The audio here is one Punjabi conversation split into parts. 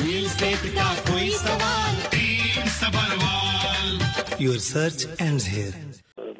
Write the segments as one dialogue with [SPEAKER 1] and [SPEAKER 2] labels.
[SPEAKER 1] रियल एस्टेट का कोई सवाल
[SPEAKER 2] Your search ends here.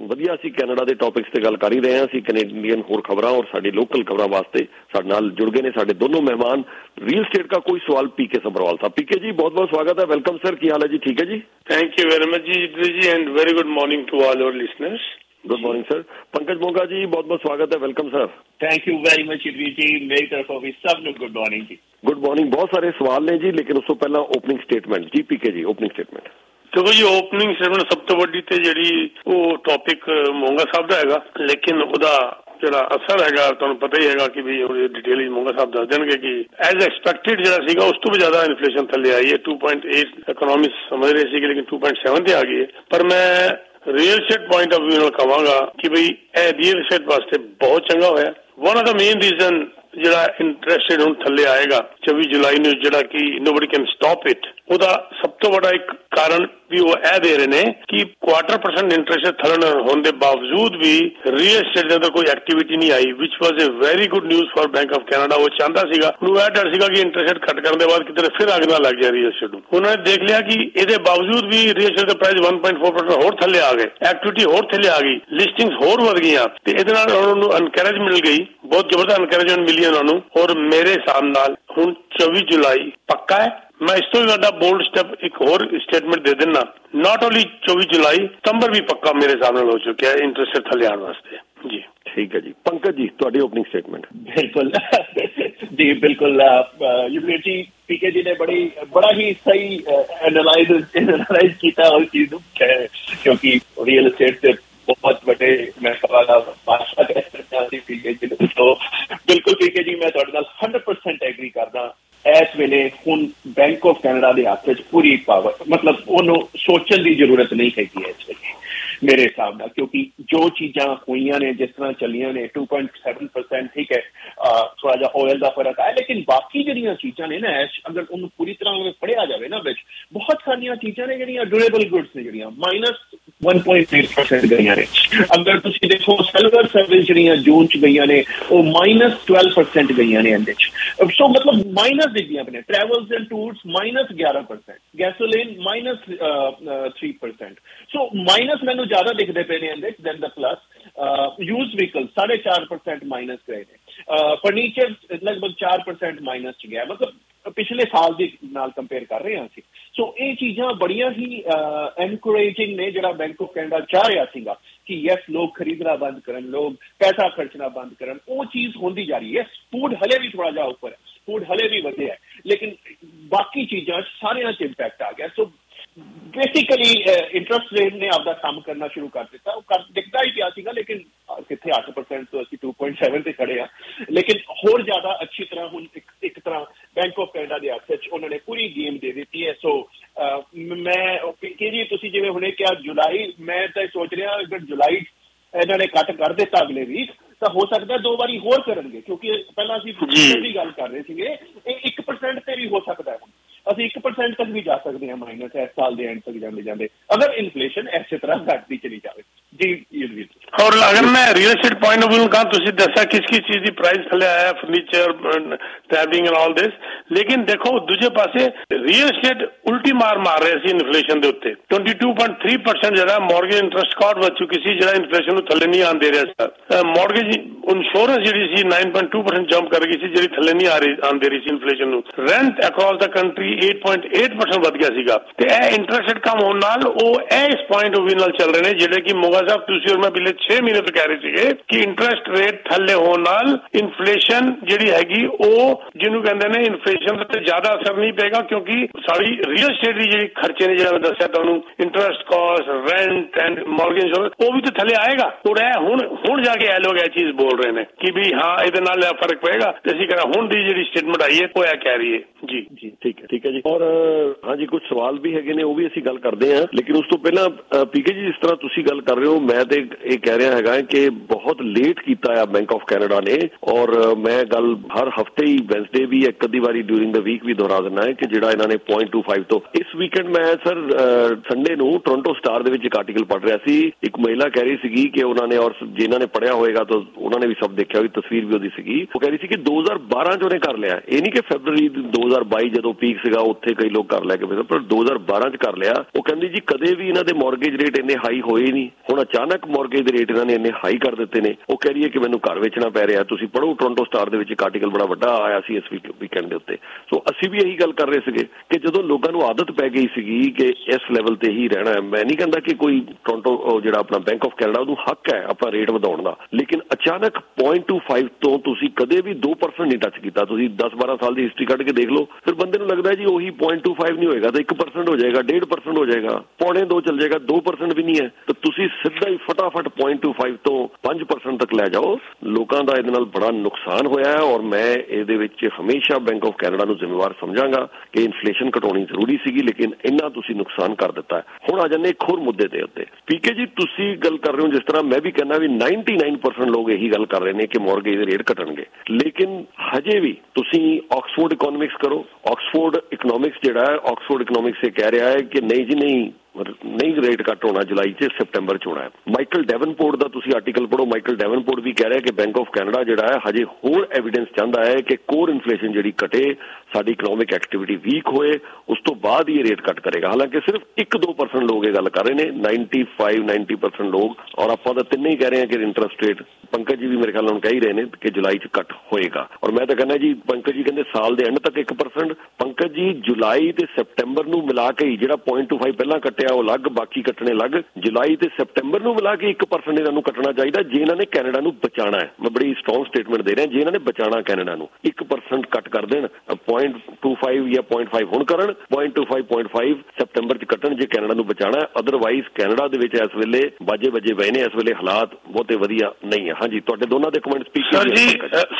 [SPEAKER 3] ਵਧੀਆ ਅਸੀਂ ਕੈਨੇਡਾ ਦੇ ਟੌਪਿਕਸ ਤੇ ਗੱਲ ਕਰ ਹੀ ਰਹੇ ਹਾਂ ਅਸੀਂ ਕੈਨੇਡੀਅਨ ਹੋਰ ਖਬਰਾਂ ਔਰ ਸਾਡੀ ਲੋਕਲ ਖਬਰਾਂ ਵਾਸਤੇ ਸਾਡੇ ਨਾਲ ਜੁੜ ਗਏ ਨੇ ਸਾਡੇ ਦੋਨੋਂ ਮਹਿਮਾਨ ਰੀਅਲ ਸਟੇਟ ਦਾ ਕੋਈ ਸਵਾਲ ਪੀਕੇ ਸਬਰਵਾਲ ਸਾਹਿਬ ਪੀਕੇ ਜੀ ਬਹੁਤ ਬਹੁਤ ਸਵਾਗਤ ਹੈ ਵੈਲਕਮ ਸਰ ਕੀ ਹਾਲ ਹੈ ਜੀ ਠੀਕ ਹੈ ਜੀ
[SPEAKER 4] Thank you very much, Idris ji, and very good morning to all our listeners.
[SPEAKER 3] good morning sir Pankaj Moga ji ਬਹੁਤ ਬਹੁਤ ਸਵਾਗਤ ਹੈ welcome sir
[SPEAKER 5] thank you very much ਇਦਰੀ ਜੀ ਮੇਰੀ ਤਰਫੋਂ ਵੀ ਸਭ ਨੂੰ ਗੁੱਡ ਮਾਰਨਿੰਗ ਜੀ
[SPEAKER 3] ਗੁੱਡ ਮਾਰਨਿੰਗ ਬਹੁਤ ਸਾਰੇ ਸਵਾਲ ਨੇ ਜੀ ਲੇਕਿਨ ਉਸ ਤੋਂ ਪਹਿਲਾਂ ਓਪਨਿੰਗ ਸਟੇਟਮੈਂਟ ਜੀ ਪੀਕੇ ਜੀ ਓਪਨਿੰਗ ਸਟੇਟਮੈਂਟ
[SPEAKER 4] ਦੇਖੋ ਜੀ ਓਪਨਿੰਗ ਸਟੇਟਮੈਂਟ ਸਭ ਤੋਂ ਵੱਡੀ ਤੇ ਜਿਹੜੀ ਉਹ ਟੌਪਿਕ ਮੋਂਗਾ ਸਾਹਿਬ ਦਾ ਹੈਗਾ ਲੇਕਿਨ ਉਹਦਾ ਜਿਹੜਾ ਅਸਰ ਹੈਗਾ ਤੁਹਾਨੂੰ ਪਤਾ ਹੀ ਹੈਗਾ ਕਿ ਵੀ ਉਹ ਡਿਟੇਲ ਮੋਂਗਾ ਸਾਹਿਬ ਦੱਸ ਦੇਣਗੇ ਕਿ ਐਜ਼ ਐਕਸਪੈਕਟਡ ਜਿਹੜਾ ਸੀਗਾ ਉਸ ਤੋਂ ਵੀ ਜ਼ਿਆਦਾ ਇਨਫਲੇਸ਼ਨ ਥੱਲੇ ਆਈ ਹੈ 2.8 ਇਕਨੋਮਿਕਸ ਸਮਝ ਰਹੇ ਸੀ ਲੇਕਿਨ 2.7 ਤੇ ਆ ਗਈ ਹੈ ਪਰ ਮੈਂ real estate point of View ਨਾਲ ਕਹਾਂਗਾ ਕਿ ਭਈ ਇਹ ਰੀਅਲ ਸਟੇਟ ਵਾਸਤੇ ਬਹੁਤ ਚੰਗਾ ਹੋਇਆ। One of the main reason ਜਿਹੜਾ ਇੰਟਰਸਟ ਹੁਣ ਥੱਲੇ ਆਏਗਾ 24 ਜੁਲਾਈ ਨੂੰ ਜਿਹੜਾ ਕਿ ਨੋਬਡੀ ਕੈਨ ਸਟਾਪ ਇਟ ਉਹਦਾ ਸਭ ਤੋਂ ਵੱਡਾ ਇੱਕ ਕਾਰਨ ਵੀ ਉਹ ਇਹ ਦੇ ਰਹੇ ਨੇ ਕਿ ਕੁਆਟਰ ਪਰਸੈਂਟ ਇੰਟਰਸਟ ਥੱਲੇ ਹੋਣ ਦੇ ਬਾਵਜੂਦ ਵੀ ਰੀਅਲ ਸਟੇਟ ਦੇ ਅੰਦਰ ਕੋਈ ਐਕਟੀਵਿਟੀ ਨਹੀਂ ਆਈ which was a very good news for Bank of Canada ਉਹ ਚਾਹੁੰਦਾ ਸੀਗਾ, ਉਹਨੂੰ ਇਹ ਡਰ ਸੀਗਾ ਕਿ ਇੰਟਰਸਟ ਘਟ ਕਰਨ ਦੇ ਬਾਅਦ ਕਿਤੇ ਫਿਰ ਅੱਗ ਨਾ ਲੱਗ ਜਾ ਰੀਅਲ ਸਟੇਟ ਨੂੰ। ਉਹਨਾਂ ਨੇ ਦੇਖ ਲਿਆ ਕਿ ਇਹਦੇ ਬਾਵਜੂਦ ਵੀ ਰੀਅਲ ਸਟੇਟ ਦਾ ਪ੍ਰਾਈਸ 1.4% ਹੋਰ ਥੱਲੇ ਆ ਗਏ ਐਕਟੀਵਿਟੀ ਹੋਰ ਥੱਲੇ ਆ ਗਈ ਲਿਸਟਿੰਗਸ ਹੋਰ ਵਧ ਗਈਆਂ, ਤੇ ਇਹਦੇ ਨਾਲ ਉਹਨਾਂ ਨੂੰ ਐਨਕਰੇਜ ਮਿਲ ਗਈ ਬਹੁਤ ਜ਼ਬਰਦਸਤ ਐਨਕਰੇਜਮੈਂਟ ਮਿਲੀ ਉਹਨਾਂ ਨੂੰ ਔਰ ਮੇਰੇ ਹਿਸਾਬ ਨਾਲ ਹੁਣ 24 ਜੁਲਾਈ ਪੱਕਾ ਹੈ। ਮੈਂ ਇਸ ਤੋਂ ਵੀ ਵੱਡਾ ਬੋਲਡ ਸਟੈਪ ਇੱਕ ਹੋਰ ਸਟੇਟਮੈਂਟ ਦੇ ਦਿੰਨਾ ਨਾਟ ਓਨਲੀ 24 ਜੁਲਾਈ ਸਤੰਬਰ ਵੀ ਪੱਕਾ ਮੇਰੇ ਨਾਲ ਹੋ ਚੁੱਕਿਆ ਹੈ ਇੰਟਰਸਟ ਥੱਲੇ ਆਉਣ ਵਾਸਤੇ। ਜੀ।
[SPEAKER 3] ਠੀਕ ਹੈ ਜੀ। ਪੰਕਜ ਜੀ ਤੁਹਾਡੀ ਓਪਨਿੰਗ ਸਟੇਟਮੈਂਟ
[SPEAKER 5] ਬਿਲਕੁਲ। ਜੀ ਬਿਲਕੁਲ ਯੂਨੀਵਰਸਿਟੀ ਜੀ ਪੀਕੇ ਜੀ ਨੇ ਬੜੀ ਬੜਾ ਹੀ ਸਹੀ ਐਨਾਲਾਈਜ਼ ਐਨਾਲਾਈਜ਼ ਕੀਤਾ ਉਸ ਚੀਜ਼ ਨੂੰ। ਕਿ- ਕਿਉਂਕਿ ਰੀਅਲ ਐਸਟੇਟ ਤੇ ਬਹੁਤ ਵੱਡੇ ਮੈਂ ਕਹਾਂ ਦਾ ਬਾਦਸ਼ਾਹ ਕਹਿ ਸਕਦਾ ਸੀ ਪੀਕੇ ਜੀ ਤੋਂ ਬਿਲਕੁਲ ਪੀਕੇ ਜੀ, ਮੈਂ ਤੁਹਾਡੇ ਨਾਲ 100% ਐਗਰੀ ਕਰਦਾ। ਇਸ ਵੇਲੇ ਹੁਣ ਬੈਂਕ ਆਫ ਕੈਨੇਡਾ ਦੇ ਹੱਥ ਵਿੱਚ ਪੂਰੀ ਪਾਵਰ ਮਤਲਬ ਉਹਨੂੰ ਸੋਚਣ ਦੀ ਜ਼ਰੂਰਤ ਨਹੀਂ ਹੈਗੀ ਇਸ ਵੇਲੇ, ਮੇਰੇ ਹਿਸਾਬ ਨਾਲ, ਕਿਉਂਕਿ ਜੋ ਚੀਜ਼ਾਂ ਹੋਈਆਂ ਨੇ, ਜਿਸ ਤਰ੍ਹਾਂ ਚੱਲੀਆਂ ਨੇ 2.7% ਠੀਕ ਹੈ ਥੋੜਾ ਜਿਹਾ ਆਇਲ ਦਾ ਫ਼ਰਕ ਆਇਆ, ਲੇਕਿਨ ਬਾਕੀ ਜਿਹੜੀਆਂ ਚੀਜ਼ਾਂ ਨੇ ਨਾ ਐਸ਼ ਅਗਰ ਉਹਨੂੰ ਪੂਰੀ ਤਰ੍ਹਾਂ ਅਗਰ ਪੜਿਆ ਜਾਵੇ ਨਾ ਵਿੱਚ, ਬਹੁਤ ਸਾਰੀਆਂ ਚੀਜ਼ਾਂ ਨੇ ਜਿਹੜੀਆਂ ਡਿਊਰੇਬਲ ਗੁੱਡਸ ਨੇ ਜਿਹੜੀਆਂ ਮਾਈਨਸ 1.8% ਗਈਆਂ ਨੇ। ਅਗਰ ਤੁਸੀਂ ਦੇਖੋ ਸਿਲਵਰ ਸਰਵਿਸ ਜਿਹੜੀਆਂ ਜੂਨ ਚ ਗਈਆਂ ਨੇ, ਉਹ ਮਾਈਨਸ 12% ਗਈਆਂ ਨੇ ਇਹਦੇ ਚ। ਸੋ ਮਤਲਬ ਮਾਈਨਸ ਦਿਖਦੀਆਂ ਨੇ। Travels and tours 11% gasoline 3% so minus ਮੈਨੂੰ ਜ਼ਿਆਦਾ ਦਿਖਦੇ ਪਏ ਨੇ ਇਹਦੇ ਦੈਨ ਦਾ ਪਲੱਸ ਯੂਜ਼ ਵਹੀਕਲ 4.5% ਮਾਈਨਸ ਗਏ ਨੇ। ਫਰਨੀਚਰ ਲਗਭਗ 4% ਮਾਈਨਸ ਚ ਗਿਆ। ਮਤਲਬ ਪਿਛਲੇ ਸਾਲ ਦੇ ਨਾਲ ਕੰਪੇਅਰ ਕਰ ਰਹੇ ਹਾਂ ਅਸੀਂ। ਸੋ ਇਹ ਚੀਜ਼ਾਂ ਬੜੀਆਂ ਹੀ ਐਨਕਰੇਜਿੰਗ ਨੇ ਜਿਹੜਾ ਬੈਂਕ ਆਫ ਕੈਨੇਡਾ ਚਾਹ ਰਿਹਾ ਸੀਗਾ ਕਿ ਯੈਸ ਲੋਕ ਖਰੀਦਣਾ ਬੰਦ ਕਰਨ, ਲੋਕ ਪੈਸਾ ਖਰਚਣਾ ਬੰਦ ਕਰਨ। ਉਹ ਚੀਜ਼ ਹੁੰਦੀ ਜਾ ਰਹੀ ਹੈ। ਫੂਡ ਹਲੇ ਵੀ ਥੋੜਾ ਜਿਹਾ ਉੱਪਰ ਹੈ। ਫੂਡ ਹਲੇ ਵੀ ਵਧਿਆ ਲੇਕਿਨ ਬਾਕੀ ਚੀਜ਼ਾਂ ਸਾਰਿਆਂ 'ਚ ਇੰਪੈਕਟ ਆ ਗਿਆ। ਸੋ ਬੇਸਿਕਲੀ ਇੰਟਰਸਟ ਰੇਟ ਨੇ ਆਪਦਾ ਕੰਮ ਕਰਨਾ ਸ਼ੁਰੂ ਕਰ ਦਿੱਤਾ। ਉਹ ਕਰ, ਦਿਖਦਾ ਹੀ ਪਿਆ ਸੀਗਾ, ਲੇਕਿਨ ਕਿੱਥੇ 8% ਤੋਂ ਅਸੀਂ 2.7 ਤੇ ਖੜੇ ਆ ਲੇਕਿਨ ਹੋਰ ਜ਼ਿਆਦਾ ਅੱਛੀ ਤਰ੍ਹਾਂ ਹੁਣ ਇੱਕ ਬੈਂਕ ਆਫ ਕੈਨੇਡਾ ਦੇ 'ਚ ਉਹਨਾਂ ਨੇ ਪੂਰੀ ਗੇਮ ਦੇ ਦਿੱਤੀ ਹੈ। ਸੋ ਮੈਂ ਕਿ ਜੀ ਤੁਸੀਂ ਜਿਵੇਂ ਹੁਣੇ ਕਿਹਾ ਜੁਲਾਈ ਮੈਂ ਤਾਂ ਸੋਚ ਰਿਹਾ ਅਗਰ ਜੁਲਾਈ ਇਹਨਾਂ ਨੇ ਕੱਟ ਕਰ ਦਿੱਤਾ ਅਗਲੇ ਵੀਕ ਤਾਂ ਹੋ ਸਕਦਾ ਦੋ ਵਾਰੀ ਹੋਰ ਕਰਨਗੇ ਕਿਉਂਕਿ ਪਹਿਲਾਂ ਅਸੀਂ
[SPEAKER 4] ਜੀ।
[SPEAKER 5] ਦੀ ਗੱਲ ਕਰ ਰਹੇ ਸੀਗੇ ਇਹ 1% ਤੇ ਵੀ ਹੋ ਸਕਦਾ ਹੈ ਹੁਣ। ਅਸੀਂ 1% ਤੱਕ ਵੀ ਜਾ ਸਕਦੇ ਹਾਂ ਮਾਈਨਸ ਇਸ ਸਾਲ ਦੇ ਐਂਡ ਤੱਕ ਜਾਂਦੇ ਜਾਂਦੇ ਅਗਰ ਇਨਫਲੇਸ਼ਨ ਇਸੇ ਤਰ੍ਹਾਂ ਘਟਦੀ ਚਲੀ ਜਾਵੇ। ਜੀ ਯੂਜ਼ਵਲ
[SPEAKER 4] ਔਰ ਅਗਰ ਮੈਂ real estate point of View ਨੂੰ ਕਹਾਂ, ਤੁਸੀਂ ਦੱਸਿਆ ਕਿਸ ਕਿਸ ਚੀਜ਼ ਦੀ ਪ੍ਰਾਈਸ ਥੱਲੇ ਆਇਆ ਫਰਨੀਚਰ ਟੈਬਿੰਗ ਐਂਡ ਆਲ ਦਿਸ ਲੇਕਿਨ ਦੇਖੋ, ਦੂਜੇ ਪਾਸੇ ਰੀਅਲ estate ਉਲਟੀ ਮਾਰ ਮਾਰ ਰਹੇ ਸੀ ਇਨਫਲੇਸ਼ਨ ਦੇ ਉੱਤੇ। 22.3% ਜਿਹੜਾ ਮਾਰਗੇਜ ਇੰਟਰਸਟ ਕਾਰਡ ਵੱਧ ਚੁੱਕੀ ਸੀ, ਜਿਹੜਾ ਇਨਫਲੇਸ਼ਨ ਨੂੰ ਥੱਲੇ ਨਹੀਂ ਆਉਣ ਦੇ ਰਿਹਾ ਸਰ ਮਾਰਗੇਜ ਇੰਸ਼ੋਰੈਂਸ ਜਿਹੜੀ ਸੀ 9.2% ਜੰਪ ਕਰ ਗਈ ਸੀ, ਜਿਹੜੀ ਥੱਲੇ ਨਹੀਂ ਆ ਰਹੀ, ਆਉਣ ਦੇ ਰਹੀ ਸੀ ਇਨਫਲੇਸ਼ਨ ਨੂੰ। ਰੈਂਟ ਅਕ੍ਰੋਸ ਦਾ ਕੰਟਰੀ 8.8% ਵਧ ਗਿਆ ਸੀਗਾ। ਤੇ ਇਹ ਇੰਟਰਸਟ ਰੇਟ ਕਮ ਹੋਣ ਨਾਲ ਉਹ ਇਹ ਇਸ ਪੁਆਇੰਟ ਆਫ View ਨਾਲ ਚੱਲ ਰਹੇ ਨੇ, ਜਿਹੜੇ ਕਿ ਮੋਗਾ ਸਾਹਿਬ ਤੁਸੀਂ ਔਰ ਮੈਂ ਪਿਛਲੇ 6 ਮਹੀਨੇ ਤੋਂ ਕਹਿ ਰਹੇ ਸੀਗੇ ਕਿ ਇੰਟਰਸਟ ਰੇਟ ਥੱਲੇ ਹੋਣ ਨਾਲ ਇਨਫਲੇਸ਼ਨ ਜਿਹੜੀ ਹੈਗੀ ਉਹ ਜਿਹਨੂੰ ਕਹਿੰਦੇ ਨੇ ਇਨਫਲੇਸ਼ਨ ਤੇ ਜ਼ਿਆਦਾ ਅਸਰ ਨਹੀਂ ਪਏਗਾ ਕਿਉਂਕਿ ਸਾਡੀ ਰੀਅਲ estate ਦੀ ਜਿਹੜੀ ਖਰਚੇ ਨੇ ਜਿਹੜਾ ਮੈਂ ਦੱਸਿਆ ਤੁਹਾਨੂੰ interest cost rent and mortgage ਉਹ ਵੀ ਤਾਂ ਥੱਲੇ ਆਏਗਾ। ਔਰ ਇਹ ਹੁਣ ਹੁਣ ਜਾ ਕੇ ਇਹ ਲੋਕ ਇਹ ਚੀਜ਼ ਬੋਲ ਰਹੇ ਨੇ ਕਿ ਵੀ ਹਾਂ, ਇਹਦੇ ਨਾਲ ਫ਼ਰਕ ਪਏਗਾ ਤੇ ਅਸੀਂ ਕਹਿੰਦਾ ਹੁਣ ਦੀ ਜਿਹੜੀ ਸਟੇਟਮੈਂਟ ਆਈ ਹੈ, ਉਹ ਇਹ ਕਹਿ ਰਹੀ ਹੈ। ਜੀ।
[SPEAKER 3] ਜੀ, ਠੀਕ ਹੈ ਠੀਕ ਹੈ ਜੀ। ਔਰ, ਹਾਂਜੀ, ਕੁਝ ਸਵਾਲ ਵੀ ਹੈਗੇ ਨੇ, ਉਹ ਵੀ ਅਸੀਂ ਗੱਲ ਕਰਦੇ ਹਾਂ। ਲੇਕਿਨ ਉਸ ਤੋਂ ਪਹਿਲਾਂ ਪੀਕੇ ਜੀ, ਜਿਸ ਤਰ੍ਹਾਂ ਤੁਸੀਂ ਗੱਲ ਕਰ ਰਹੇ ਹੋ ਮੈਂ ਤੇ ਇਹ ਕਹਿ ਰਿਹਾ ਹੈਗਾ ਕਿ ਬਹੁਤ ਲੇਟ ਕੀਤਾ ਆ ਬੈਂਕ ਆਫ ਕੈਨੇਡਾ ਨੇ ਔਰ ਮੈਂ ਗੱਲ ਹਰ ਹਫ਼ਤੇ ਹੀ ਵੈਂਸਡੇ ਵੀ ਇੱਕ ਅੱਧੀ ਵਾਰੀ ਡਿਊਰਿੰਗ ਦਾ ਵੀਕ ਵੀ ਦੁਹਰਾ ਦਿੰਦਾ ਹੈ ਕਿ ਜਿਹੜਾ ਇਹਨਾਂ ਨੇ 0.25 ਤੋਂ ਇਸ ਵੀਕਐਂਡ ਮੈਂ ਸਰ ਸੰਡੇ ਨੂੰ ਟੋਰਾਂਟੋ ਸਟਾਰ ਦੇ ਵਿੱਚ ਇੱਕ ਆਰਟੀਕਲ ਪੜ੍ਹ ਰਿਹਾ ਸੀ। ਇੱਕ ਮਹਿਲਾ ਕਹਿ ਰਹੀ ਸੀਗੀ ਕਿ ਉਹਨਾਂ ਨੇ ਔਰ ਜਿਨ੍ਹਾਂ ਨੇ ਪੜਿਆ ਹੋਏਗਾ ਤਾਂ ਉਹਨਾਂ ਨੇ ਵੀ ਸਭ ਦੇਖਿਆ ਹੋਈ ਤਸਵੀਰ ਵੀ ਉਹਦੀ ਸੀਗੀ। ਉਹ ਕਹਿ ਰਹੀ ਸੀ ਕਿ 2012 ਚ ਉਹਨੇ ਕਰ ਲਿਆ। ਇਹ ਨਹੀਂ ਕਿ ਫੈਬਰੂਰੀ 2022 ਜਦੋਂ ਪੀਕ ਸੀਗਾ, ਉੱਥੇ ਕਈ ਲੋਕ ਕਰ ਲੈ ਕੇ ਬੈਠੇ ਪਰ 2012 ਚ ਕਰ ਲਿਆ। ਉਹ ਕਹਿੰਦੀ ਜੀ ਕਦੇ ਵੀ ਇਹਨਾਂ ਦੇ ਮਾਰਗੇਜ ਰੇਟ ਇੰਨੇ ਹਾਈ ਹੋਏ ਨਹੀਂ। ਹੁਣ ਅਚਾਨਕ ਮਾਰਗੇਜ ਦੇ ਰੇਟ ਇਹਨਾਂ ਨੇ ਇੰਨੇ ਹਾਈ ਕਰ ਦਿੱਤੇ ਨੇ। ਉਹ ਕਹਿ ਰਹੀ ਹੈ ਕਿ ਮੈਨੂੰ ਘਰ ਵੇਚਣਾ ਪੈ ਰਿਹਾ। ਤੁਸੀਂ ਪੜੋ ਟੋਰਾਂਟੋ ਸਟਾਰ ਦੇ ਵਿੱਚ ਇੱਕ ਆਰਟੀਕਲ ਬੜਾ ਵੱਡਾ ਆਇਆ ਸੀ ਇਸ ਵੀਕਐਂਡ ਦੇ ਉੱਤੇ। ਸੋ ਅਸੀਂ ਵੀ ਇਹੀ ਗੱਲ ਕਰ ਰਹੇ ਸੀਗੇ ਕਿ ਜਦੋਂ ਲੋਕਾਂ ਨੂੰ ਆਦਤ ਪੈ ਗਈ ਸੀਗੀ ਕਿ ਇਸ ਲੈਵਲ ਤੇ ਹੀ ਰਹਿਣਾ ਹੈ, ਮੈਂ ਨਹੀਂ ਕਹਿੰਦਾ ਕਿ ਕੋਈ ਟੋਰਾਂਟੋ ਜਿਹੜਾ ਆਪਣਾ ਬੈਂਕ ਆਫ ਕੈਨੇਡਾ ਉਹਨੂੰ ਹੱਕ ਹੈ ਆਪਣਾ ਰੇਟ ਵਧਾਉਣ ਦਾ। ਲੇਕਿਨ ਅਚਾਨਕ 0.25 ਤੋਂ ਤੁਸੀਂ ਕਦੇ ਵੀ 2% ਨਹੀਂ ਟੱਚ ਕੀਤਾ। ਤੁਸੀਂ 10-12 ਸਾਲ ਦੀ ਹਿਸਟਰੀ ਕੱਢ ਕੇ ਦੇਖ ਲਓ, ਫਿਰ ਬੰਦੇ ਨੂੰ ਲੱਗਦਾ ਜੀ ਉਹੀ 0.25 ਨਹੀਂ ਹੋਏਗਾ ਤਾਂ 1% ਹੋ ਜਾਏਗਾ 1.5% ਹੋ ਜਾਏਗਾ, ਪੌਣੇ 2 ਚੱਲ ਜਾਏਗਾ 2% ਵੀ ਨਹੀਂ ਹੈ। ਤਾਂ ਤੁਸੀਂ ਸਿੱਧਾ ਹੀ ਫਟਾਫਟ 0.25 ਤੋਂ 5% ਤੱਕ ਲੈ ਜਾਓ। ਲੋਕਾਂ ਦਾ ਇਹਦੇ ਨਾਲ ਬੜਾ ਨੁਕਸਾਨ ਹੋਇਆ ਹੈ ਔਰ ਮੈਂ ਇਹਦੇ ਵਿੱਚ ਹਮੇਸ਼ਾ ਬੈਂਕ ਆਫ ਕੈਨੇਡਾ ਨੂੰ ਜ਼ਿੰਮੇਵਾਰ ਸਮਝਾਂਗਾ ਕਿ ਇਨਫਲੇਸ਼ਨ ਘਟਾਉਣੀ ਜ਼ਰੂਰੀ ਸੀਗੀ, ਲੇਕਿਨ ਇੰਨਾ ਤੁਸੀਂ ਨੁਕਸਾਨ ਕਰ ਦਿੱਤਾ ਹੁਣ ਆ ਜਾਂਦੇ ਇੱਕ ਹੋਰ ਮੁੱਦੇ ਦੇ ਉੱਤੇ। ਪੀਕੇ ਜੀ, ਤੁਸੀਂ ਗੱਲ ਕਰ ਰਹੇ ਹੋ ਜਿਸ ਤਰ੍ਹਾਂ ਮੈਂ ਵੀ ਕਹਿੰਦਾ ਵੀ 99% ਲੋਕ ਇਹੀ ਗੱਲ ਕਰ ਰਹੇ ਨੇ ਕਿ ਮਾਰਗੇਜ ਦੇ ਰੇਟ ਘਟਣਗੇ। ਲੇਕਿਨ ਹਜੇ ਵੀ ਤੁਸੀਂ ਆਕਸਫੋਰਡ ਇਕਨੋਮਿਕਸ ਕਰੋ। ਆਕਸਫੋਰਡ ਇਕਨੋਮਿਕਸ ਜਿਹੜਾ ਹੈ ਆਕਸਫੋਰਡ ਇਕਨੋਮਿਕਸ ਇਹ ਕਹਿ ਰਿਹਾ ਹੈ ਕਿ ਨਹੀਂ ਜੀ, ਨਹੀਂ ਨਹੀਂ ਰੇਟ ਘਟ ਹੋਣਾ ਜੁਲਾਈ 'ਚ ਸਪਟੈਂਬਰ 'ਚ ਹੋਣਾ ਹੈ। ਮਾਈਕਲ ਡੈਵਨਪੋਰਟ ਦਾ ਤੁਸੀਂ ਆਰਟੀਕਲ ਪੜੋ ਮਾਈਕਲ ਡੈਵਨਪੋਰਟ ਵੀ ਕਹਿ ਰਿਹਾ ਕਿ ਬੈਂਕ ਆਫ ਕੈਨੇਡਾ ਜਿਹੜਾ ਹੈ, ਹਜੇ ਹੋਰ ਐਵੀਡੈਂਸ ਚਾਹੁੰਦਾ ਹੈ ਕਿ ਕੋਰ ਇਨਫਲੇਸ਼ਨ ਜਿਹੜੀ ਘਟੇ, ਸਾਡੀ ਇਕਨੋਮਿਕ ਐਕਟੀਵਿਟੀ ਵੀਕ ਹੋਏ, ਉਸ ਤੋਂ ਬਾਅਦ ਹੀ ਇਹ ਰੇਟ ਘਟ ਕਰੇਗਾ। ਹਾਲਾਂਕਿ ਸਿਰਫ 1-2% ਲੋਕ ਇਹ ਗੱਲ ਕਰ ਰਹੇ ਨੇ 95-90% ਲੋਕ। ਔਰ ਆਪਾਂ ਤਾਂ ਤਿੰਨੇ ਹੀ ਕਹਿ ਰਹੇ ਹਾਂ ਕਿ ਇੰਟਰਸਟ ਰੇਟ ਪੰਕਜ ਜੀ ਵੀ ਮੇਰੇ ਖਿਆਲ ਨਾਲ ਕਹਿ ਹੀ ਰਹੇ ਨੇ ਕਿ ਜੁਲਾਈ 'ਚ ਘਟ ਹੋਏਗਾ। ਔਰ ਮੈਂ ਤਾਂ ਕਹਿੰਦਾ ਜੀ, ਪੰਕਜ ਜੀ ਕਹਿੰਦੇ ਸਾਲ ਦੇ ਐਂਡ ਤੱਕ 1% ਪੰਕਜ ਜੀ ਜੁਲਾਈ ਤੇ ਸਪਟੈਂਬਰ ਨੂੰ ਮਿਲਾ ਕੇ ਹੀ ਜਿਹੜਾ 0.25 ਪਹਿਲਾਂ ਕੱਟਿਆ ਉਹ ਅਲੱਗ ਬਾਕੀ ਕੱਟਣੇ ਅਲੱਗ। ਜੁਲਾਈ ਤੇ ਸਪਟੈਂਬਰ ਨੂੰ ਮਿਲਾ ਕੇ 1% ਇਹਨਾਂ ਨੂੰ ਕੱਟਣਾ ਚਾਹੀਦਾ ਜੇ ਇਹਨਾਂ ਨੇ ਕੈਨੇਡਾ ਨੂੰ ਬਚਾਣਾ ਹੈ। ਮੈਂ ਬੜੀ ਸਟਰੋਂਗ ਸਟੇਟਮੈਂਟ ਦੇ ਰਿਹਾ ਜੇ ਇਹਨਾਂ ਨੇ ਬਚਾਣਾ ਕੈਨੇਡਾ ਨੂੰ। 1% ਕੱਟ ਕਰ ਦੇਣ 0.25 ਜਾਂ 0.5 ਹੁਣ ਕਰਨ 0.25 0.5 ਸਪਟੈਂਬਰ ਚ ਕੱਟਣ ਜੇ ਕੈਨੇਡਾ ਨੂੰ ਬਚਾਣਾ ਅਦਰਵਾਈਜ਼ ਕੈਨੇਡਾ ਦੇ ਵਿੱਚ ਇਸ ਵੇਲੇ ਬਾਜੇ ਵੱਜੇ ਪਏ ਨੇ ਇਸ ਵੇਲੇ ਹਾਲਾਤ ਬਹੁਤੇ ਵਧੀਆ ਨਹੀਂ ਹੈ। ਹਾਂਜੀ ਤੁਹਾਡੇ ਦੋਨਾਂ ਦੇ comment speak
[SPEAKER 4] sir ji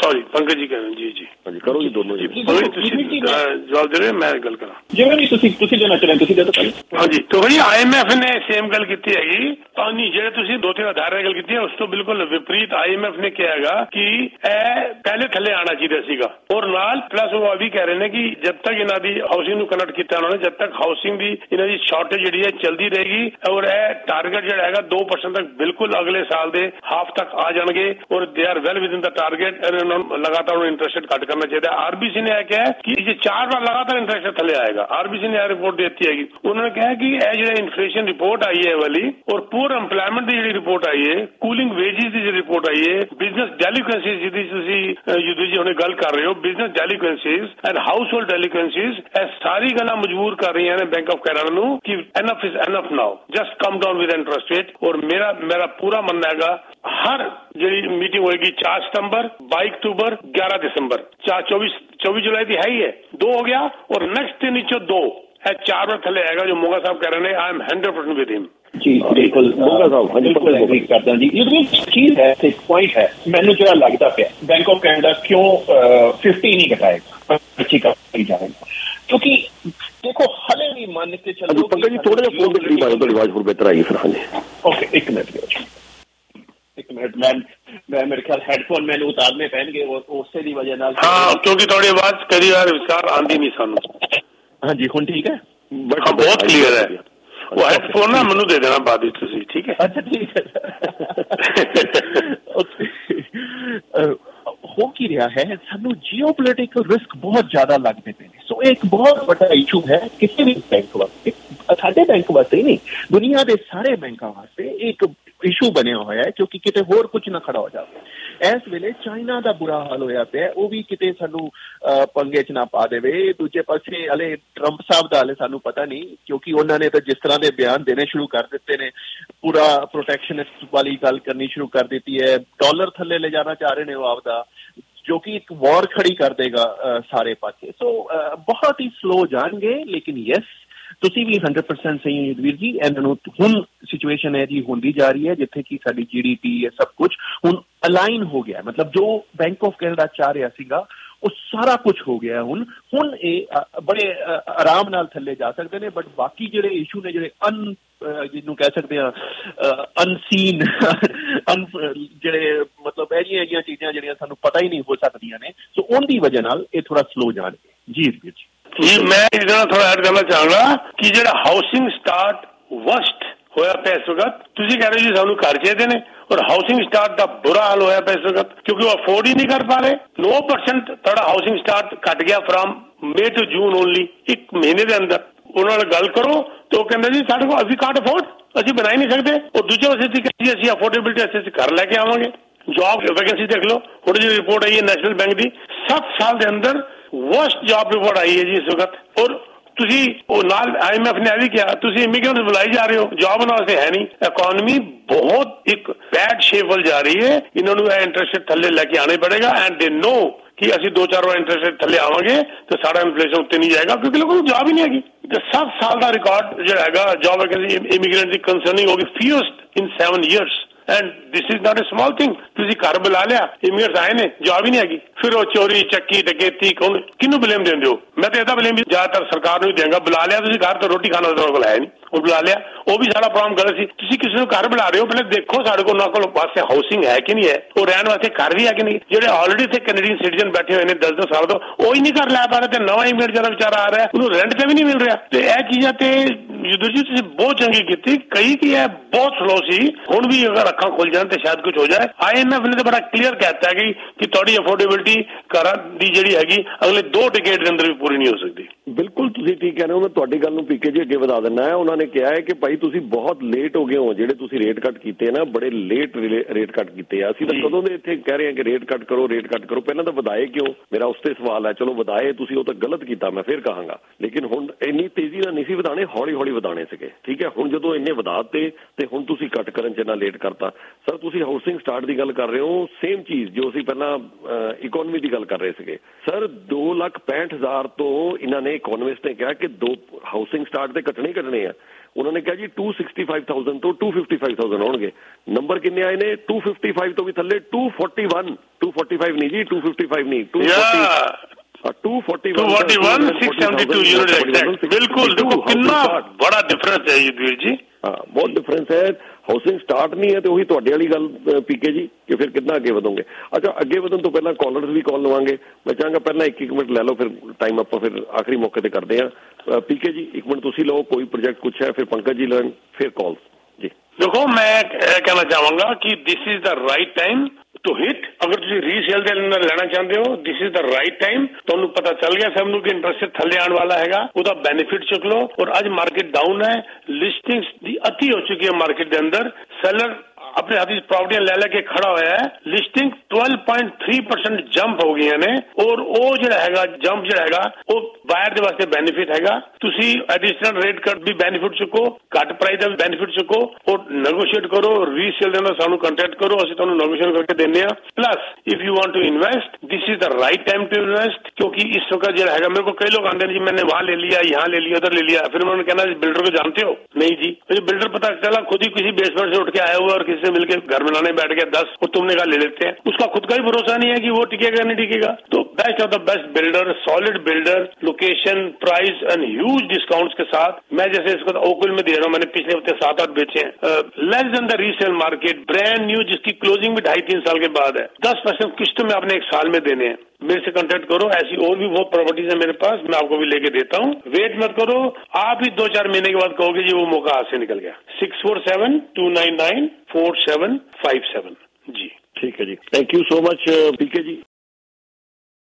[SPEAKER 4] sorry Pankaj ji ਕਹਿੰਦੇ ਜੀ ਜੀ।
[SPEAKER 3] ਹਾਂਜੀ ਕਰੋ ਜੀ ਦੋਨੋਂ ਜੀ।
[SPEAKER 4] ਤੁਸੀਂ ਜਵਾਬ ਦੇ ਰਹੇ ਮੈਂ ਗੱਲ ਕਰਾਂ।
[SPEAKER 5] ਜਿਵੇਂ ਵੀ ਤੁਸੀਂ ਤੁਸੀਂ ਦੇਣਾ ਚਾਹੁੰਦੇ ਤੁਸੀਂ ਦੇ ਦਿਓ।
[SPEAKER 4] ਹਾਂਜੀ ਤੋਂ ਜੀ ਆਈਐਮਐਫ ਨੇ ਸੇਮ ਗੱਲ ਕੀਤੀ ਹੈਗੀ, ਤਾਂ ਨਹੀਂ, ਜਿਹੜੇ ਤੁਸੀਂ ਦੋ ਤਿੰਨ ਆਧਾਰ ਨਾਲ ਗੱਲ ਕੀਤੀ ਹੈ, ਉਸ ਤੋਂ ਬਿਲਕੁਲ ਵਿਪਰੀਤ ਆਈਐਮਐਫ ਨੇ ਕਿਹਾ ਹੈਗਾ ਕਿ ਇਹ ਪਹਿਲੇ ਥੱਲੇ ਆਣਾ ਚਾਹੀਦਾ ਸੀਗਾ। ਔਰ ਨਾਲ ਪਲੱਸ ਉਹ ਆ ਵੀ ਕਹਿ ਰਹੇ ਨੇ ਕਿ ਜਦ ਤੱਕ ਇਹਨਾਂ ਦੀ ਹਾਊਸਿੰਗ ਨੂੰ ਕਨੈਕਟ ਕੀਤਾ ਉਹਨਾਂ ਨੇ, ਜਦ ਤੱਕ ਹਾਊਸਿੰਗ ਦੀ ਇਹਨਾਂ ਦੀ ਸ਼ਾਰਟੇਜ ਜਿਹੜੀ ਹੈ ਚਲਦੀ ਰਹੇਗੀ, ਔਰ ਇਹ ਟਾਰਗੇਟ ਜਿਹੜਾ ਹੈਗਾ 2% ਤੱਕ ਬਿਲਕੁਲ ਅਗਲੇ ਸਾਲ ਦੇ ਹਾਫ ਤੱਕ ਆ ਜਾਣਗੇ, ਔਰ they are well within the target ਇਹਨਾਂ ਨੂੰ ਲਗਾਤਾਰ ਉਹਨਾਂ ਇੰਟਰਸਟ ਘੱਟ ਕਰਨਾ ਚਾਹੀਦਾ। ਆਰਬੀਸੀ ਨੇ ਇਹ ਕਿਹਾ ਹੈ ਕਿ ਇਹ ਚਾਰ ਵਾਰ ਲਗਾਤਾਰ ਇੰਟਰਸਟ ਥੱਲੇ ਆਏਗਾ ਆਰਬੀਸੀ ਨੇ ਇਹ ਰਿਪੋਰਟ ਦਿੱਤੀ ਹੈਗੀ। ਉਹਨਾਂ ਨੇ ਕਿਹਾ ਕਿ ਇਹ ਜਿਹੜਾ ਇਨਫਲੇਸ਼ਨ ਰਿਪੋਰਟ ਆਈ ਹੈ ਇਹ ਵਾਲੀ ਔਰ ਪੂਰ ਏਮਪਲੋਇਮੈਂਟ ਦੀ ਜਿਹੜੀ ਰਿਪੋਰਟ ਆਈ ਹੈ ਕੂਲਿੰਗ ਵੇਜਿਸ ਦੀ ਜਿਹੜੀ ਰਿਪੋਰਟ ਆਈ ਹੈ ਬਿਜ਼ਨਸ ਡੈਲੀਕੁਐਂਸੀਜ਼ ਜਿਹਦੀ ਤੁਸੀਂ ਅਹ, ਯੁੱਧ ਜੀ ਹੁਣੇ ਗੱਲ ਕਰ ਰਹੇ ਹੋ business delinquencies and household delinquencies ਇਹ ਸਾਰੀ ਗੱਲਾਂ ਮਜਬੂਰ ਕਰ ਰਹੀਆਂ ਨੇ ਬੈਂਕ ਆਫ ਕੈਨੇਡਾ ਨੂੰ ਕਿ enough is enough now just come down with interest rate ਔਰ ਮੇਰਾ ਮੇਰਾ ਪੂਰਾ ਮੰਨਣਾ ਹੈਗਾ ਹਰ ਜਿਹੜੀ ਮੀਟਿੰਗ ਹੋਏਗੀ 4 ਸਤੰਬਰ 22 ਅਕਤੂਬਰ 11 ਦਸੰਬਰ 4 24 24 ਜੁਲਾਈ ਦੀ ਹੈ ਹੀ ਹੈ ਦੋ ਹੋ ਗਿਆ ਔਰ ਨੈਕਸਟ ਤਿੰਨ ਵਿੱਚੋਂ ਦੋ। ਇਹ ਚਾਰ ਵਾਰ ਥੱਲੇ ਆਏਗਾ ਜੋ ਮੋਗਾ ਸਾਹਿਬ ਕਹਿ ਰਹੇ ਨੇ ਆਈ ਐਮ 100% ਵਿਦ ਹਿਮ
[SPEAKER 5] ਜੀ ਬਿਲਕੁਲ
[SPEAKER 3] ਮੋਗਾ ਸਾਹਿਬ, ਹਾਂਜੀ,
[SPEAKER 5] ਬਿਲਕੁਲ
[SPEAKER 3] ਬਿਲਕੁਲ।
[SPEAKER 5] ਐਗਰੀ ਕਰਦਾ ਜੀ। ਇਹ ਵੀ ਚੀਜ਼ ਹੈ ਇੱਕ ਪੁਆਇੰਟ ਹੈ ਮੈਨੂੰ ਜਿਹੜਾ ਲੱਗਦਾ ਪਿਆ ਬੈਂਕ ਆਫ ਕੈਨੇਡਾ ਕਿਉਂ ਅਹ, 50 ਨਹੀਂ ਘਟਾਏਗਾ ਅੱਛੀ ਕਰ ਜਾਏਗਾ ਕਿਉਂਕਿ ਦੇਖੋ ਹਲੇ ਵੀ ਮੰਨ ਕੇ ਚੱਲੋ
[SPEAKER 3] ਪੰਕਜ ਜੀ ਥੋੜਾ ਜਿਹਾ ਫੋਨ ਦੇ ਕਰੀਬ ਆਇਓ ਤੁਹਾਡੀ ਆਵਾਜ਼ ਹੋਰ ਬਿਹਤਰ ਆਈ ਫਿਰ ਹਾਂਜੀ।
[SPEAKER 5] ਓਕੇ ਇੱਕ ਮਿੰਟ ਦਿਓ ਜੀ। ਇੱਕ ਮਿੰਟ ਮੈਂ ਮੈਂ ਮੇਰੇ ਖਿਆਲ ਹੈੱਡਫੋਨ ਮੈਨੂੰ ਉਤਾਰਨੇ ਪੈਣਗੇ ਉਸੇ ਦੀ ਵਜ੍ਹਾ ਨਾਲ
[SPEAKER 4] ਹਾਂ ਕਿਉਂਕਿ ਤੁਹਾਡੀ ਆਵਾਜ਼ ਕਦੀ ਵਾਰ ਵਿਚਾਰ ਆਂਦੀ ਨਹੀਂ ਸਾਨੂੰ।
[SPEAKER 5] ਹਾਂਜੀ ਹੁਣ ਠੀਕ ਹੈ?
[SPEAKER 4] ਹਾਂ ਬਹੁਤ ਕਲੀਅਰ ਹੈ। ਉਹ ਹੈਡਫੋਨ ਨਾ ਮੈਨੂੰ ਦੇ ਦੇਣਾ ਬਾਅਦ ਵਿੱਚ ਤੁਸੀਂ ਠੀਕ ਹੈ?
[SPEAKER 5] ਅੱਛਾ ਠੀਕ ਹੈ। ਹੋ ਕੀ ਰਿਹਾ ਹੈ? ਸਾਨੂੰ ਜੀਓਪੋਲਿਟਿਕਲ ਰਿਸਕ ਬਹੁਤ ਜ਼ਿਆਦਾ ਲੱਗਦੇ ਪਏ ਨੇ। ਸੋ ਇੱਕ ਬਹੁਤ ਵੱਡਾ ਇਸ਼ੂ ਹੈ ਕਿਸੇ ਵੀ ਬੈਂਕ ਵਾਸਤੇ। ਸਾਡੇ ਬੈਂਕ ਵਾਸਤੇ ਨਹੀਂ ਦੁਨੀਆ ਦੇ ਸਾਰੇ ਬੈਂਕਾਂ ਵਾਸਤੇ ਇੱਕ ਇਸ਼ੂ ਬਣਿਆ ਹੋਇਆ ਹੈ ਕਿਉਂਕਿ ਕਿਤੇ ਹੋਰ ਕੁਝ ਨਾ ਖੜਾ ਹੋ ਜਾਵੇ। ਇਸ ਵੇਲੇ ਚਾਈਨਾ ਦਾ ਬੁਰਾ ਹਾਲ ਹੋਇਆ ਪਿਆ ਉਹ ਵੀ ਕਿਤੇ ਸਾਨੂੰ ਅਹ, ਪੰਗੇ 'ਚ ਨਾ ਪਾ ਦੇਵੇ। ਦੂਜੇ ਪਾਸੇ ਹਲੇ ਟਰੰਪ ਸਾਹਿਬ ਦਾ ਹਲੇ ਸਾਨੂੰ ਪਤਾ ਨਹੀਂ ਕਿਉਂਕਿ ਉਹਨਾਂ ਨੇ ਤਾਂ ਜਿਸ ਤਰ੍ਹਾਂ ਦੇ ਬਿਆਨ ਦੇਣੇ ਸ਼ੁਰੂ ਕਰ ਦਿੱਤੇ ਨੇ ਪੂਰਾ ਪ੍ਰੋਟੈਕਸ਼ਨਿਸਟ ਵਾਲੀ ਗੱਲ ਕਰਨੀ ਸ਼ੁਰੂ ਕਰ ਦਿੱਤੀ ਹੈ। ਡਾਲਰ ਥੱਲੇ ਲੈ ਜਾਣਾ ਚਾਹ ਰਹੇ ਨੇ ਉਹ ਆਪਦਾ ਜੋ ਕਿ ਇੱਕ ਵਾਰ ਖੜੀ ਕਰ ਦੇਗਾ ਸਾਰੇ ਪਾਸੇ। ਸੋ ਬਹੁਤ ਹੀ ਸਲੋ ਜਾਣਗੇ ਲੇਕਿਨ ਯੈਸ ਤੁਸੀਂ ਵੀ 100% ਸਹੀ ਹੋ ਯੁਧਵੀਰ ਜੀ ਇਹਨਾਂ ਨੂੰ ਹੁਣ ਸਿਚੁਏਸ਼ਨ ਹੈ ਜੀ ਹੁੰਦੀ ਜਾ ਰਹੀ ਹੈ, ਜਿੱਥੇ ਕਿ ਸਾਡੀ ਜੀਡੀਪੀ ਇਹ ਸਭ ਕੁਝ ਹੁਣ ਅਲਾਈਨ ਹੋ ਗਿਆ ਮਤਲਬ ਜੋ ਬੈਂਕ ਆਫ ਕੈਨੇਡਾ ਚਾਹ ਰਿਹਾ ਸੀਗਾ,
[SPEAKER 6] ਉਹ ਸਾਰਾ ਕੁਝ ਹੋ ਗਿਆ ਹੁਣ। ਹੁਣ ਇਹ ਬੜੇ ਆਰਾਮ ਨਾਲ ਥੱਲੇ ਜਾ ਸਕਦੇ ਨੇ ਬਟ ਬਾਕੀ ਜਿਹੜੇ ਇਸ਼ੂ ਨੇ, ਜਿਹੜੇ ਅਨ ਜਿਹਨੂੰ ਕਹਿ ਸਕਦੇ ਆ ਅਨਸੀਨ ਜਿਹੜੇ ਮਤਲਬ ਇਹ ਜਿਹੀਆਂ ਜਿਹੀਆਂ ਚੀਜ਼ਾਂ ਜਿਹੜੀਆਂ ਸਾਨੂੰ ਪਤਾ ਹੀ ਨਹੀਂ ਹੋ ਸਕਦੀਆਂ ਨੇ। ਸੋ ਉਹਦੀ ਵਜ੍ਹਾ ਨਾਲ ਇਹ ਥੋੜਾ ਸਲੋ ਜਾਣਗੇ ਜੀ ਵੀਰ ਜੀ।
[SPEAKER 4] ਜੀ, ਮੈਂ ਇਹਦੇ ਨਾਲ ਥੋੜਾ ਐਡ ਕਰਨਾ ਚਾਹਾਂਗਾ ਕਿ ਜਿਹੜਾ ਹਾਊਸਿੰਗ ਸਟਾਰਟ ਵਸਟ ਹੋਇਆ ਪਿਆ ਇਸ ਵਕਤ, ਤੁਸੀਂ ਕਹਿ ਰਹੇ ਜੀ ਸਾਨੂੰ ਘਰ ਚਾਹੀਦੇ ਨੇ ਔਰ ਹਾਊਸਿੰਗ ਸਟਾਰਟ ਦਾ ਬੁਰਾ ਹਾਲ ਹੋਇਆ ਪਿਆ ਇਸ ਵਕਤ, ਕਿਉਂਕਿ ਉਹ ਅਫੋਰਡ ਹੀ ਨਹੀਂ ਕਰ ਪਾ ਰਹੇ। 9% ਤੁਹਾਡਾ ਹਾਊਸਿੰਗ ਸਟਾਰਟ ਘਟ ਗਿਆ from May to June only ਇੱਕ ਮਹੀਨੇ ਦੇ ਅੰਦਰ। ਉਹਨਾਂ ਨਾਲ ਗੱਲ ਕਰੋ ਤੇ ਉਹ ਕਹਿੰਦੇ ਜੀ, ਸਾਡੇ ਕੋਲ ਅਸੀਂ ਕਾਟ ਅਫੋਰਡ ਅਸੀਂ ਬਣਾ ਹੀ ਨਹੀਂ ਸਕਦੇ। ਉਹ ਦੂਜੇ ਪਾਸੇ ਸੀ ਕਿ ਅਸੀਂ ਅਫੋਰਡੇਬਿਲਟੀ ਅਸੀਂ ਘਰ ਲੈ ਕੇ ਆਵਾਂਗੇ। ਜੌਬ ਵੈਕੈਂਸੀ ਦੇਖ ਲਓ ਹੁਣ ਜਿਹੜੀ ਰਿਪੋਰਟ ਆਈ ਹੈ ਨੈਸ਼ਨਲ ਬੈਂਕ ਦੀ। 7 ਸਾਲ ਦੇ ਅੰਦਰ ਵਰਸਟ ਜੌਬ ਰਿਪੋਰਟ ਆਈ ਹੈ ਜੀ ਇਸ ਵਕਤ। ਔਰ ਤੁਸੀਂ, ਉਹ ਨਾਲ ਆਈਐਮਐਫ ਨੇ ਵੀ ਕਿਹਾ, ਤੁਸੀਂ ਇਮੀਗ੍ਰੈਂਟਸ ਬੁਲਾਈ ਜਾ ਰਹੇ ਹੋ ਜੌਬ ਉਹਨਾਂ ਵਾਸਤੇ ਹੈ ਨਹੀਂ। ਇਕਨੋਮੀ ਬਹੁਤ ਇੱਕ ਬੈਡ ਸ਼ੇਪ ਵੱਲ ਜਾ ਰਹੀ ਹੈ। ਇਹਨਾਂ ਨੂੰ ਇਹ ਇੰਟਰਸਟ ਥੱਲੇ ਲੈ ਕੇ ਆਣੇ ਪੜੇਗਾ। ਐਂਡ ਦੇ ਨੋ ਕਿ ਅਸੀਂ ਦੋ ਚਾਰ ਵਾਰ ਇੰਟਰਸਟ ਥੱਲੇ ਆਵਾਂਗੇ, ਤੇ ਸਾਡਾ ਇਨਫਲੇਸ਼ਨ ਉੱਤੇ ਨਹੀਂ ਜਾਏਗਾ, ਕਿਉਂਕਿ ਲੋਕਾਂ ਨੂੰ ਜੌਬ ਹੀ ਨਹੀਂ ਹੈਗੀ। ਤੇ 7 ਸਾਲ ਦਾ ਰਿਕਾਰਡ ਜਿਹੜਾ ਹੈਗਾ ਜੌਬ ਵੈਕੈਂਸੀ ਇਮੀਗ੍ਰੈਂਟ ਦੀ ਕੰਸਰਨਿੰਗ ਹੋ ਗਈ fewest in 7 years and this is not a small thing ਤੁਸੀਂ ਘਰ ਬੁਲਾ ਲਿਆ ਇਮੀਗ੍ਰੈਂਟਸ ਆਏ ਨੇ ਜੌਬ ਹੀ ਨਹੀਂ ਹੈਗੀ। ਫਿਰ ਉਹ ਚੋਰੀ, ਚੱਕੀ, ਡਕੈਤੀ, ਕੌਣ ਕਿਹਨੂੰ ਬਲੇਮ ਦਿੰਦੇ ਹੋ? ਮੈਂ ਤਾਂ ਇਹਦਾ ਬਲੇਮ ਜ਼ਿਆਦਾਤਰ ਸਰਕਾਰ ਨੂੰ ਹੀ ਦੇਵਾਂਗਾ ਬੁਲਾ ਲਿਆ ਤੁਸੀਂ ਘਰ ਤੋਂ ਰੋਟੀ ਖਾਣਾ ਤੁਹਾਡੇ ਕੋਲ ਹੈ ਨਹੀਂ। ਉਹ ਬੁਲਾ ਲਿਆ। ਉਹ ਵੀ ਸਾਡਾ ਪ੍ਰੋਬਲਮ ਗਲਤ ਸੀ। ਤੁਸੀਂ ਕਿਸੇ ਨੂੰ ਘਰ ਬੁਲਾ ਰਹੇ ਹੋ, ਪਹਿਲੇ ਦੇਖੋ ਸਾਡੇ ਕੋਲ ਨਾ ਕੋਲ ਪਾਸੇ ਹਾਊਸਿੰਗ ਹੈ ਕਿ ਨਹੀਂ ਹੈ। ਉਹ ਰਹਿਣ ਵਾਸਤੇ ਘਰ ਵੀ ਹੈ ਕਿ ਨਹੀਂ? ਜਿਹੜੇ ਆਲਰੇਡੀ ਇੱਥੇ ਕੈਨੇਡੀਅਨ ਸਿਟੀਜ਼ਨ ਬੈਠੇ ਹੋਏ ਨੇ 10-10 ਸਾਲ ਤੋਂ, ਉਹ ਹੀ ਨਹੀਂ ਕਰ ਲੈ ਪਾ ਰਹੇ ਤੇ ਨਵਾਂ ਇਮੀਗ੍ਰੈਂਟ ਜਿਹੜਾ ਵਿਚਾਰਾ ਆ ਰਿਹਾ, ਉਹਨੂੰ ਰੈਂਟ ਤੇ ਵੀ ਨਹੀਂ ਮਿਲ ਰਿਹਾ। ਤੇ ਇਹ ਚੀਜ਼ਾਂ ਤੇ ਯੁੱਧ ਜੀ, ਤੁਸੀਂ ਬਹੁਤ ਚੰਗੀ ਕੀਤੀ। ਕਈ ਕੀ ਹੈ ਬਹੁਤ ਸਲੋ ਸੀ। ਹੁਣ ਵੀ ਅਗਰ ਅੱਖਾਂ ਖੁੱਲ ਜਾਣ ਤੇ ਸ਼ਾਇਦ ਕੁਝ ਹੋ ਜਾਏ। ਆਈਐਮਐਫ ਨੇ ਤਾਂ ਬੜਾ ਕਲੀਅਰ ਕਹਿਤਾ ਹੈ ਕਿ ਕਿ ਤੁਹਾਡੀ ਅਫੋਰਡੇਬਿਲਟੀ ਘਰਾਂ ਦੀ ਜਿਹੜੀ ਹੈਗੀ, ਅਗਲੇ 2 ਡਿਕੇਡ ਦੇ ਅੰਦਰ ਵੀ ਪੂਰੀ ਨਹੀਂ ਹੋ ਸਕਦੀ।
[SPEAKER 3] ਬਿਲਕੁਲ ਤੁਸੀਂ ਠੀਕ ਕਹਿ ਰਹੇ ਹੋ। ਮੈਂ ਤੁਹਾਡੀ ਗੱਲ ਨੂੰ ਪੀਕੇ ਜੀ ਅੱਗੇ ਵਧਾ ਦਿੰਦਾ ਹੈ। ਉਹਨਾਂ ਨੇ ਕਿਹਾ ਹੈ ਕਿ ਭਾਈ ਤੁਸੀਂ ਬਹੁਤ ਲੇਟ ਹੋ ਗਏ ਹੋ ਜਿਹੜੇ ਤੁਸੀਂ ਰੇਟ ਕੱਟ ਕੀਤੇ ਨਾ ਬੜੇ ਲੇਟ ਰੇਟ ਕੱਟ ਕੀਤੇ ਆ। ਅਸੀਂ ਤਾਂ ਕਦੋਂ ਦੇ ਇੱਥੇ ਕਹਿ ਰਹੇ ਹਾਂ ਕਿ ਰੇਟ ਕੱਟ ਕਰੋ ਰੇਟ ਕੱਟ ਕਰੋ। ਪਹਿਲਾਂ ਤਾਂ ਵਧਾਏ ਕਿਉਂ? ਮੇਰਾ ਉਸ ਤੇ ਸਵਾਲ ਹੈ ਚਲੋ ਵਧਾਏ ਤੁਸੀਂ ਉਹ ਤਾਂ ਗਲਤ ਕੀਤਾ ਮੈਂ ਫੇਰ ਕਹਾਂਗਾ। ਲੇਕਿਨ ਹੁਣ ਇੰਨੀ ਤੇਜ਼ੀ ਨਾਲ ਨਹੀਂ ਸੀ ਵਧਾਣੇ ਹੌਲੀ ਹੌਲੀ ਵਧਾਣੇ ਸੀਗੇ। ਠੀਕ ਹੈ ਹੁਣ ਜਦੋਂ ਇੰਨੇ ਵਧਾਤੇ ਤੇ ਹੁਣ ਤੁਸੀਂ ਕੱਟ ਕਰਨ ਚ ਇੰਨਾ ਲੇਟ ਕਰਤਾ। ਸਰ ਤੁਸੀਂ ਹਾਊਸਿੰਗ ਸਟਾਰਟ ਦੀ ਗੱਲ ਕਰ ਰਹੇ ਹੋ ਸੇਮ ਚੀਜ਼ ਜੋ ਅਸੀਂ ਪਹਿਲਾਂ ਇਕਨੋਮੀ ਦੀ ਗੱਲ ਕਰ ਰਹੇ ਸੀਗੇ। ਸਰ 265000 ਤੋਂ ਇਹਨਾਂ ਨੇ ਇਕਨੋਮਿਸਟ ਨੇ ਕਿਹਾ ਕਿ ਦੋ ਹਾਊਸਿੰਗ ਸਟਾਰਟ ਤੇ ਕੱਟਣੇ ਕੱਟਣੇ ਆ। ਉਹਨਾਂ ਨੇ ਕਿਹਾ ਜੀ 265000 ਤੋਂ 255000 ਹੋਣਗੇ। ਨੰਬਰ ਕਿੰਨੇ ਆਏ ਨੇ? 255 ਤੋਂ ਵੀ ਥੱਲੇ 241 245 ਨਹੀਂ ਜੀ 255 ਨਹੀਂ। 240
[SPEAKER 4] ਯਾ! 241 672 ਯੂਨਿਟ ਐਗਜ਼ੈਕਟ ਬਿਲਕੁਲ ਦੇਖੋ ਕਿੰਨਾ ਬੜਾ ਡਿਫਰੈਂਸ ਹੈ ਯੁਧਵੀਰ ਜੀ
[SPEAKER 3] ਹਾਂ ਬਹੁਤ ਡਿਫਰੈਂਸ ਹੈ ਹਾਊਸਿੰਗ ਸਟਾਰਟ ਨਹੀਂ ਹੈ ਤੇ ਉਹੀ ਤੁਹਾਡੇ ਵਾਲੀ ਗੱਲ ਪੀਕੇ ਜੀ ਕਿ ਫਿਰ ਕਿੰਨਾ ਅੱਗੇ ਵਧੋਗੇ ਅੱਛਾ ਅੱਗੇ ਵਧਣ ਤੋਂ ਪਹਿਲਾਂ ਕਾਲਰਸ ਵੀ ਕਾਲ ਲਵਾਂਗੇ ਮੈਂ ਚਾਹਾਂਗਾ ਪਹਿਲਾਂ ਇੱਕ ਇੱਕ ਮਿੰਟ ਲੈ ਲਓ ਫਿਰ ਟਾਈਮ ਆਪਾਂ ਫਿਰ ਆਖਰੀ ਮੌਕੇ ਤੇ ਕਰਦੇ ਆ। ਪੀਕੇ ਜੀ ਇੱਕ ਮਿੰਟ ਤੁਸੀਂ ਲਓ ਕੋਈ ਪ੍ਰੋਜੈਕਟ ਕੁਛ ਹੈ ਫਿਰ ਪੰਕਜ ਜੀ ਲੈਣ ਫਿਰ ਕਾਲਸ ਜੀ
[SPEAKER 4] ਦੇਖੋ ਮੈਂ ਕਹਿਣਾ ਚਾਹਾਂਗਾ ਕਿ this is the right time to hit ਅਗਰ ਤੁਸੀਂ ਰੀਸੇਲ ਦੇ ਅੰਦਰ ਲੈਣਾ ਚਾਹੁੰਦੇ ਹੋ this is the right time ਤੁਹਾਨੂੰ ਪਤਾ ਚੱਲ ਗਿਆ ਸਭ ਨੂੰ ਕਿ ਇੰਟਰਸਟ ਥੱਲੇ ਆਉਣ ਵਾਲਾ ਹੈਗਾ। ਉਹਦਾ ਬੈਨੀਫਿਟ ਚੁੱਕ ਲਓ। ਔਰ ਅੱਜ ਮਾਰਕੀਟ ਡਾਊਨ ਹੈ। ਲਿਸਟਿੰਗਸ ਦੀ ਅਤੀ ਹੋ ਚੁੱਕੀ ਹੈ ਮਾਰਕੀਟ ਦੇ ਅੰਦਰ। ਸੈਲਰ ਆਪਣੇ ਹੱਥ ਵਿੱਚ ਪ੍ਰਾਪਰਟੀਆਂ ਲੈ ਲੈ ਕੇ ਖੜਾ ਹੋਇਆ ਹੈ ਲਿਸਟਿੰਗ 12.3% ਜੰਪ ਹੋ ਗਈਆਂ ਨੇ ਔਰ ਉਹ ਜਿਹੜਾ ਹੈਗਾ ਜੰਪ ਜਿਹੜਾ ਹੈਗਾ ਉਹ ਬਾਇਰ ਦੇ ਵਾਸਤੇ ਬੈਨੀਫਿਟ ਹੈਗਾ ਤੁਸੀਂ ਐਡੀਸ਼ਨਲ ਰੇਟ ਕੱਟ ਵੀ ਬੈਨੀਫਿਟ ਚੁੱਕੋ ਘੱਟ ਪ੍ਰਾਈਸ ਦਾ ਵੀ ਬੈਨੀਫਿਟ ਚੁੱਕੋ ਔਰ ਨੈਗੋਸ਼ੀਏਟ ਕਰੋ ਰੀਸੇਲ ਦੇ ਨਾਲ ਸਾਨੂੰ ਕੰਟੈਕਟ ਕਰੋ ਅਸੀਂ ਤੁਹਾਨੂੰ ਨੈਗੋਸ਼ੀਏਟ ਕਰਕੇ ਦਿੰਨੇ ਆ plus if you want to invest this is the right time to invest ਕਿਉਂਕਿ ਇਸ ਵਕਤ ਜਿਹੜਾ ਹੈਗਾ ਮੇਰੇ को कई लोग आते हैं जी मैंने वहां ले लिया यहाँ ले लिया उधर ले लिया फिर उन्होंने कहना बिल्डर को जानते हो नहीं जी मुझे बिल्डर पता चला खुद ही किसी बेसमेंट से उठ के आया हुआ और किसी से मिलकर घर बनाने बैठ गया, दस, और तुमने कहा ले लेते हैं। उसका खुद का ही भरोसा नहीं है कि वो टिकेगा नहीं टिकेगा। तो best of the best builder solid builder location price and huge discount के साथ मैं जैसे इसको ओकुल में दे रहा हूँ, मैंने पिछले हफ़्ते सात आठ बेचे हैं। Less than the resale market brand new जिसकी क्लोजिंग भी ढाई तीन साल के बाद है। दस परसेंट किस्त में आपने एक साल में देने हैं। मेरे से कॉन्टेक्ट करो, ऐसी और भी बहुत प्रॉपर्टीज़ है मेरे पास, मैं आपको भी लेके देता हूँ। वेट मत करो, आप ही दो चार महीने के बाद कहोगे जी वो मौका हाथ से निकल गया। Six four seven two nine nine four seven five seven जी।
[SPEAKER 3] ठीक है जी। Thank you so much PK ji.